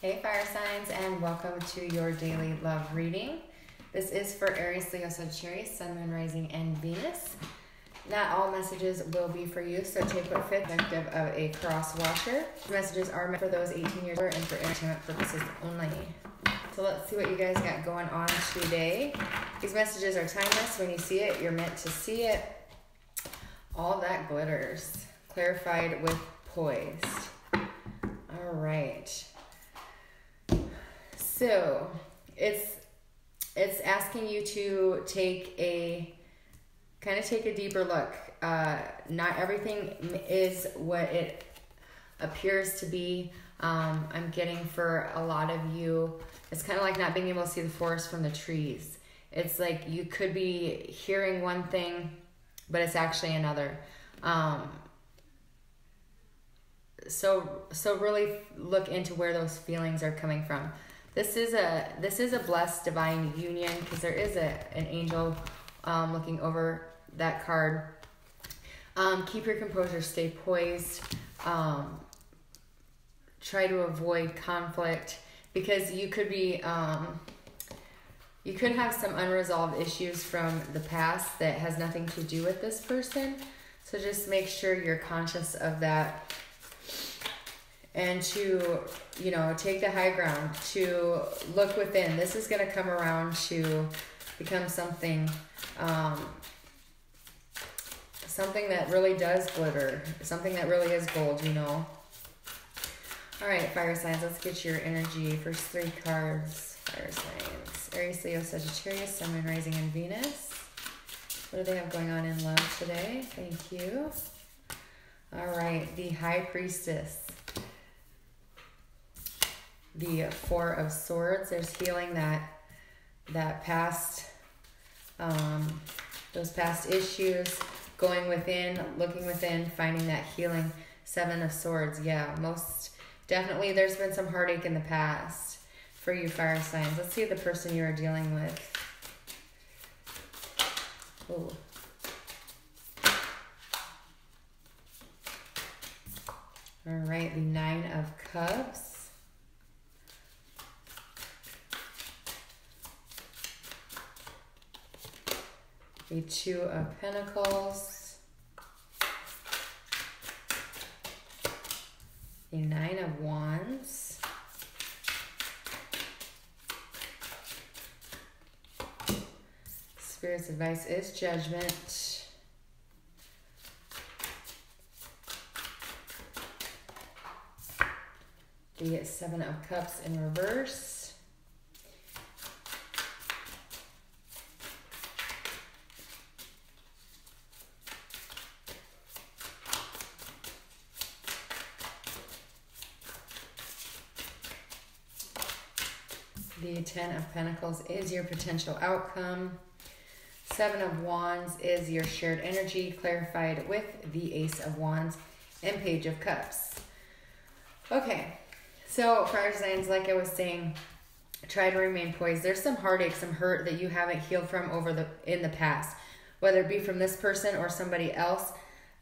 Hey, fire signs, and welcome to your daily love reading. This is for Aries, Leo, Sagittarius, Sun, Moon, Rising, and Venus. Not all messages will be for you, so take what fits. Effective of a cross washer. Messages are meant for those 18 years older and for entertainment purposes only. So let's see what you guys got going on today. These messages are timeless. When you see it, you're meant to see it. All that glitters. Clarified with poised. All right. So it's it's asking you to take a kind of take a deeper look. Uh, not everything is what it appears to be. Um, I'm getting for a lot of you, it's kind of like not being able to see the forest from the trees. It's like you could be hearing one thing, but it's actually another. Um, so so really look into where those feelings are coming from. This is a this is a blessed divine union because there is a an angel um, looking over that card. Um, keep your composure, stay poised. Um, try to avoid conflict because you could be um, you could have some unresolved issues from the past that has nothing to do with this person. So just make sure you're conscious of that and to you know take the high ground to look within. This is going to come around to become something um, something that really does glitter something that really is gold you know? All right fire signs let's get your energy. First three cards fire signs. Aries leo sagittarius sun moon rising and venus. What do they have going on in love today? Thank you. All right the high priestess the Four of Swords. There's healing that that past um, those past issues, going within, looking within, finding that healing. Seven of Swords. Yeah, most definitely. There's been some heartache in the past for you fire signs. Let's see the person you are dealing with. Ooh. All right, the Nine of Cups. The Two of Pentacles, the Nine of Wands, Spirit's advice is judgment. The Seven of Cups in reverse. The Ten of Pentacles is your potential outcome. Seven of Wands is your shared energy, clarified with the Ace of Wands and Page of Cups. Okay, so fire signs, like I was saying, try to remain poised. There's some heartache, some hurt that you haven't healed from over the in the past, whether it be from this person or somebody else.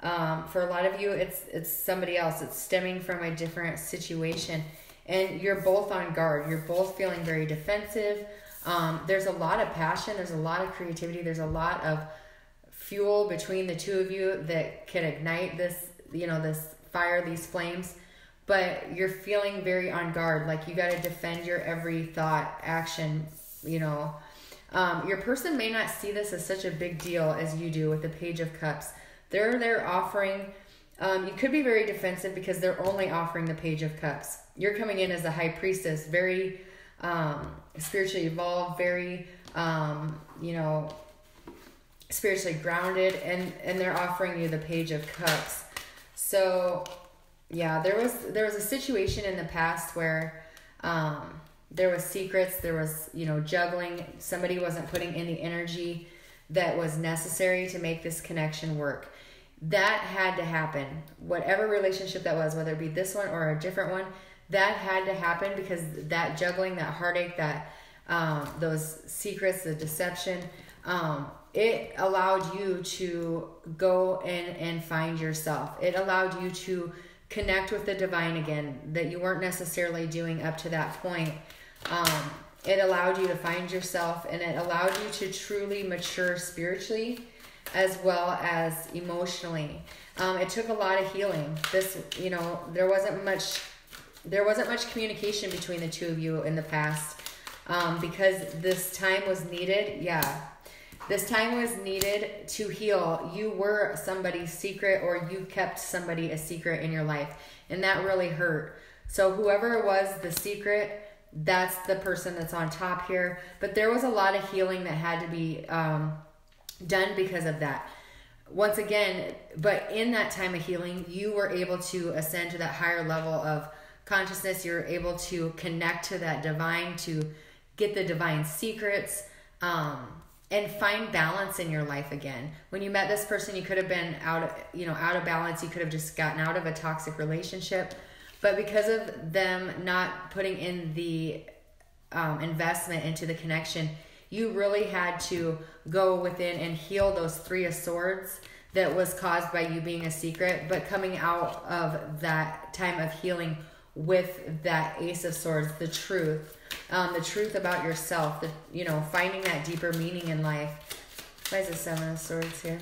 Um, for a lot of you, it's it's somebody else. It's stemming from a different situation and you're both on guard. You're both feeling very defensive. Um, there's a lot of passion. There's a lot of creativity. There's a lot of fuel between the two of you that can ignite this, you know, this fire, these flames. But you're feeling very on guard. Like you got to defend your every thought, action, you know. Um, your person may not see this as such a big deal as you do with the Page of Cups. They're they're offering um, you could be very defensive because they're only offering the Page of Cups. You're coming in as a high priestess, very um, spiritually evolved, very, um, you know, spiritually grounded, and and they're offering you the Page of Cups. So, yeah, there was there was a situation in the past where um, there was secrets, there was you know juggling. Somebody wasn't putting in the energy that was necessary to make this connection work that had to happen. Whatever relationship that was, whether it be this one or a different one, that had to happen because that juggling, that heartache, that um, those secrets, the deception, um, it allowed you to go in and find yourself. It allowed you to connect with the divine again that you weren't necessarily doing up to that point. Um, it allowed you to find yourself and it allowed you to truly mature spiritually as well as emotionally. Um, it took a lot of healing. This, you know, there wasn't much, there wasn't much communication between the two of you in the past um, because this time was needed. Yeah, this time was needed to heal. You were somebody's secret, or you kept somebody a secret in your life, and that really hurt. So whoever was the secret, that's the person that's on top here. But there was a lot of healing that had to be um, done because of that. Once again, but in that time of healing, you were able to ascend to that higher level of consciousness. You're able to connect to that divine, to get the divine secrets, um, and find balance in your life again. When you met this person, you could have been out, of, you know, out of balance. You could have just gotten out of a toxic relationship, but because of them not putting in the um, investment into the connection, you really had to go within and heal those three of swords that was caused by you being a secret, but coming out of that time of healing with that ace of swords, the truth, um, the truth about yourself, the you know finding that deeper meaning in life. Why is the seven of swords here?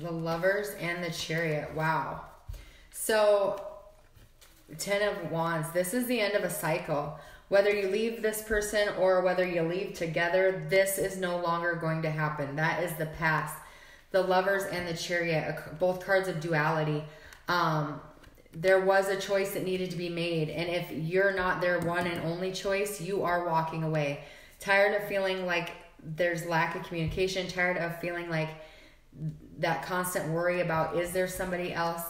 The lovers and the chariot. Wow. So Ten of Wands. This is the end of a cycle. Whether you leave this person or whether you leave together, this is no longer going to happen. That is the past. The Lovers and the Chariot, both cards of duality. Um, there was a choice that needed to be made. And if you're not their one and only choice, you are walking away. Tired of feeling like there's lack of communication, tired of feeling like that constant worry about is there somebody else?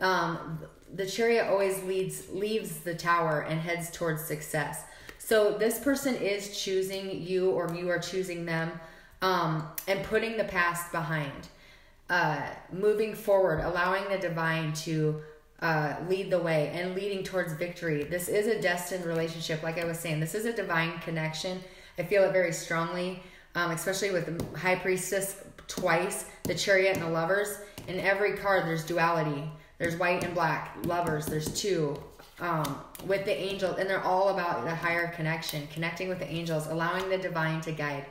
Um, the chariot always leads leaves the tower and heads towards success. So this person is choosing you or you are choosing them um, and putting the past behind. Uh, moving forward, allowing the divine to uh, lead the way and leading towards victory. This is a destined relationship, like I was saying. This is a divine connection. I feel it very strongly, um, especially with the high priestess twice, the chariot and the lovers. In every card, there's duality. There's white and black lovers. There's two um, with the angels, and they're all about the higher connection, connecting with the angels, allowing the divine to guide,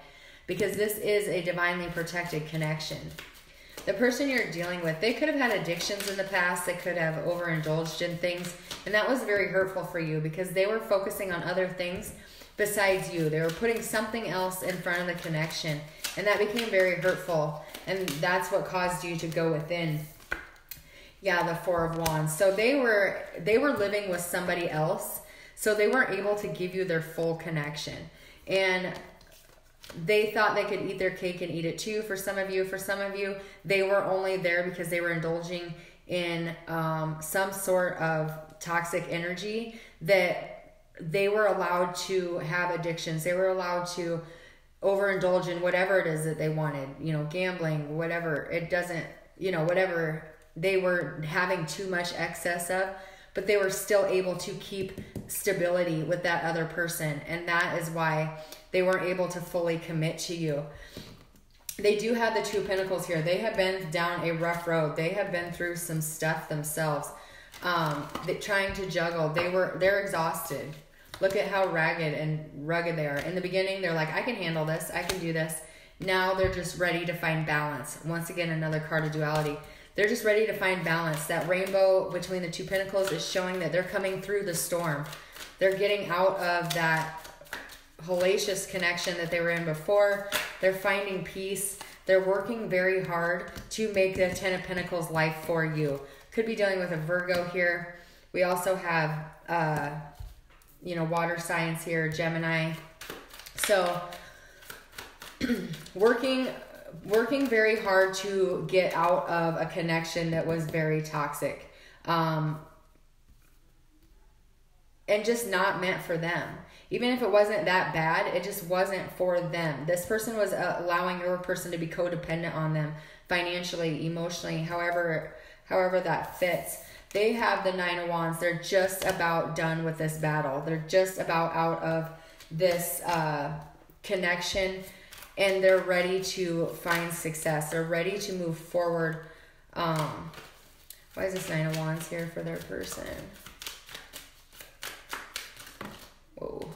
because this is a divinely protected connection. The person you're dealing with, they could have had addictions in the past. They could have overindulged in things, and that was very hurtful for you because they were focusing on other things besides you. They were putting something else in front of the connection, and that became very hurtful. And that's what caused you to go within yeah, the Four of Wands. So they were they were living with somebody else, so they weren't able to give you their full connection, and they thought they could eat their cake and eat it too. For some of you, for some of you, they were only there because they were indulging in um, some sort of toxic energy that they were allowed to have addictions. They were allowed to overindulge in whatever it is that they wanted. You know, gambling, whatever. It doesn't. You know, whatever they were having too much excess of, but they were still able to keep stability with that other person. And that is why they weren't able to fully commit to you. They do have the two pentacles here. They have been down a rough road. They have been through some stuff themselves. Um, that trying to juggle. They were they're exhausted. Look at how ragged and rugged they are. In the beginning, they're like, I can handle this, I can do this. Now they're just ready to find balance. Once again, another card of duality they're just ready to find balance. That rainbow between the two pentacles is showing that they're coming through the storm. They're getting out of that hellacious connection that they were in before. They're finding peace. They're working very hard to make the Ten of Pentacles life for you. Could be dealing with a Virgo here. We also have, uh, you know, water signs here, Gemini. So, working working very hard to get out of a connection that was very toxic um, and just not meant for them. Even if it wasn't that bad, it just wasn't for them. This person was allowing your person to be codependent on them financially, emotionally, however however that fits. They have the 9 of wands. They're just about done with this battle. They're just about out of this uh, connection and they're ready to find success. They're ready to move forward. Um, why is this Nine of Wands here for their person? Whoa.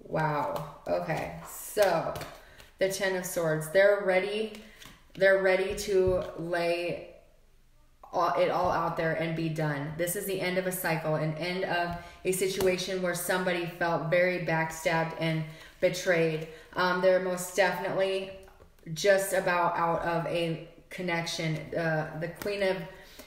Wow. Okay. So, the Ten of Swords. They're ready. They're ready to lay all, it all out there and be done. This is the end of a cycle, an end of a situation where somebody felt very backstabbed and betrayed. Um, they're most definitely just about out of a connection. Uh, the Queen of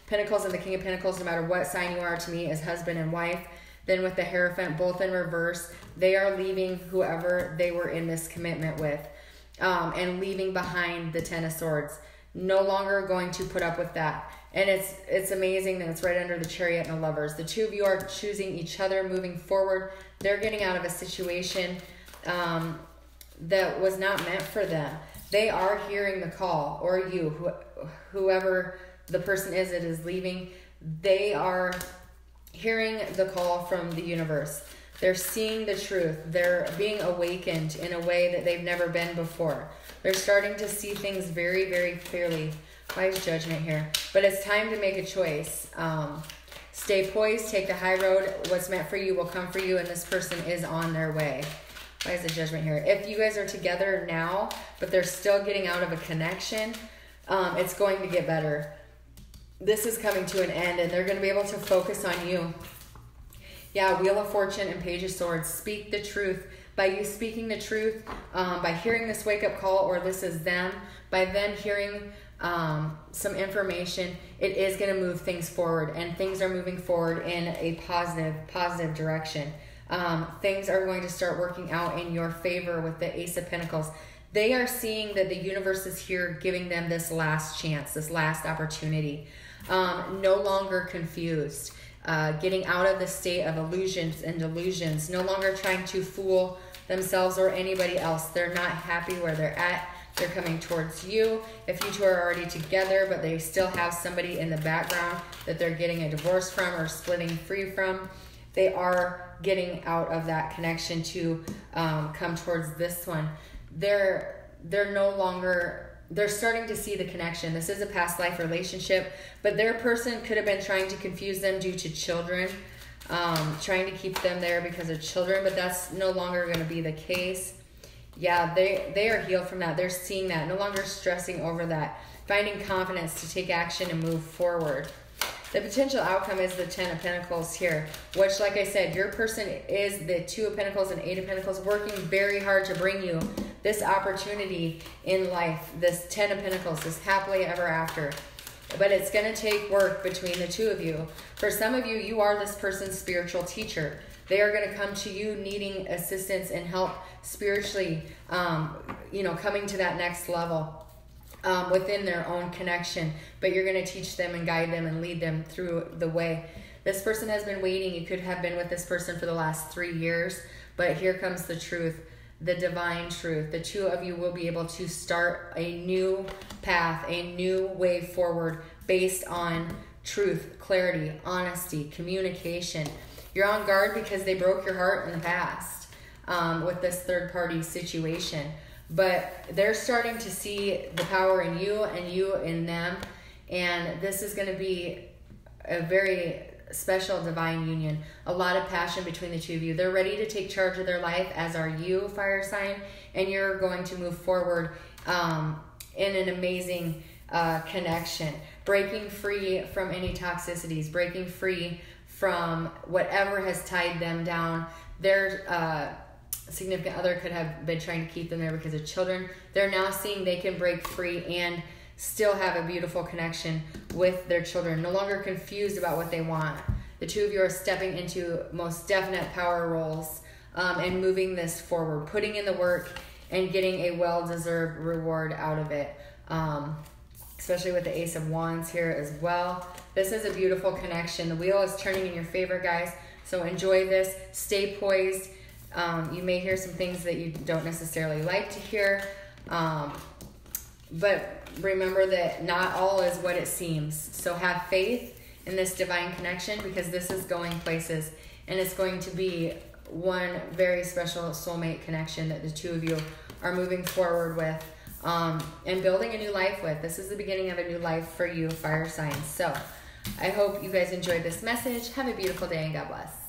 Pentacles and the King of Pentacles, no matter what sign you are to me, as husband and wife. Then with the Hierophant, both in reverse, they are leaving whoever they were in this commitment with um, and leaving behind the Ten of Swords. No longer going to put up with that. And it's it's amazing that it's right under the chariot and the lovers. The two of you are choosing each other, moving forward. They're getting out of a situation um, that was not meant for them. They are hearing the call, or you, who, whoever the person is that is leaving, they are hearing the call from the universe. They're seeing the truth. They're being awakened in a way that they've never been before. They're starting to see things very, very clearly. Why is judgment here? But it's time to make a choice. Um, stay poised, take the high road. What's meant for you will come for you, and this person is on their way. Why is judgment here? If you guys are together now, but they're still getting out of a connection, um, it's going to get better. This is coming to an end, and they're going to be able to focus on you. Yeah, Wheel of Fortune and Page of Swords. Speak the truth. By you speaking the truth, um, by hearing this wake up call, or this is them, by them hearing um, some information, it is going to move things forward, and things are moving forward in a positive, positive direction. Um, things are going to start working out in your favor with the Ace of Pentacles. They are seeing that the universe is here giving them this last chance, this last opportunity. Um, no longer confused uh, getting out of the state of illusions and delusions, no longer trying to fool themselves or anybody else. They're not happy where they're at. They're coming towards you. If you two are already together, but they still have somebody in the background that they're getting a divorce from or splitting free from, they are getting out of that connection to um, come towards this one. They're they're no longer they're starting to see the connection. This is a past life relationship, but their person could have been trying to confuse them due to children, um, trying to keep them there because of children, but that's no longer going to be the case. Yeah, they they are healed from that. They're seeing that, no longer stressing over that, finding confidence to take action and move forward. The potential outcome is the Ten of Pentacles here, which, like I said, your person is the Two of Pentacles and Eight of Pentacles working very hard to bring you this opportunity in life, this Ten of Pentacles, this happily ever after. But it's going to take work between the two of you. For some of you, you are this person's spiritual teacher. They are going to come to you needing assistance and help spiritually, um, you know, coming to that next level um, within their own connection, but you're going to teach them and guide them and lead them through the way. This person has been waiting. You could have been with this person for the last three years, but here comes the truth, the divine truth. The two of you will be able to start a new path, a new way forward based on truth, clarity, honesty, communication. You're on guard because they broke your heart in the past um, with this third party situation. But they're starting to see the power in you and you in them. And this is going to be a very special divine union. A lot of passion between the two of you. They're ready to take charge of their life as are you fire sign. And you're going to move forward um, in an amazing uh, connection. Breaking free from any toxicities. Breaking free from whatever has tied them down they're uh, significant other could have been trying to keep them there because of children. They're now seeing they can break free and still have a beautiful connection with their children, no longer confused about what they want. The two of you are stepping into most definite power roles um, and moving this forward, putting in the work and getting a well deserved reward out of it. Um, especially with the Ace of Wands here as well. This is a beautiful connection. The wheel is turning in your favor, guys. So enjoy this. Stay poised um, you may hear some things that you don't necessarily like to hear. Um, but remember that not all is what it seems. So have faith in this divine connection because this is going places and it's going to be one very special soulmate connection that the two of you are moving forward with um, and building a new life with. This is the beginning of a new life for you, fire signs. So I hope you guys enjoyed this message. Have a beautiful day and God bless.